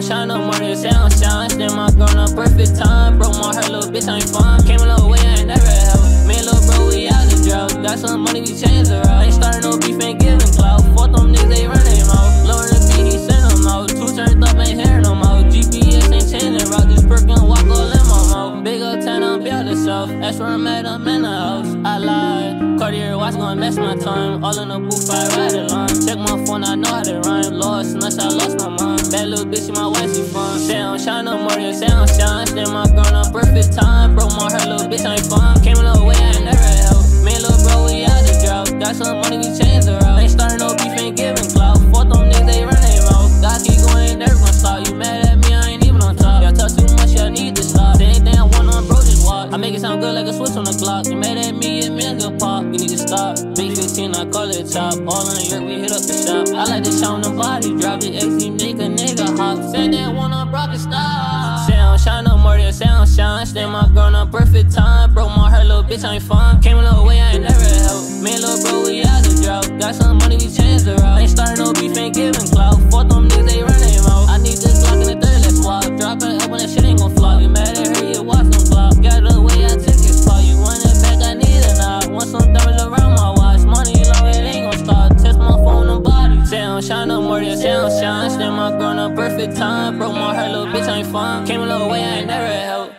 don't shine no more, I don't shine. Stand my girl on perfect time. Broke my heart, little bitch, I ain't fine. Came That's where I'm at, I'm in the house. I lied. Cartier watch gonna mess my time. All in the booth, I ride it line. Check my phone, I know how to rhyme. Lost, nuts, I lost my mind. Bad little bitch, my wife, she fun. Say I don't shine no more, yeah, say I don't shine. Stand my girl on perfect time. Broke my heart, little bitch, I ain't fun. On the clock. You mad at me, it means good pop. You need to stop. Big 15, I call it top. All in Europe, we hit up the shop. I like to show the body drop. The XC make a nigga hop. Say that one on broke stop. Say I don't shine no more, I don't shine. Stay my girl on perfect time. Broke my heart, little bitch, I ain't fun. Came a little way, I ain't never helped. Me and little bro, we out the drought. Got some money, we change the route. Ain't starting no beef, ain't giving clout. Fuck them niggas, lunch, then my grown up perfect time. Broke my heart, little bitch, I ain't fine. Came a little way, I ain't never helped.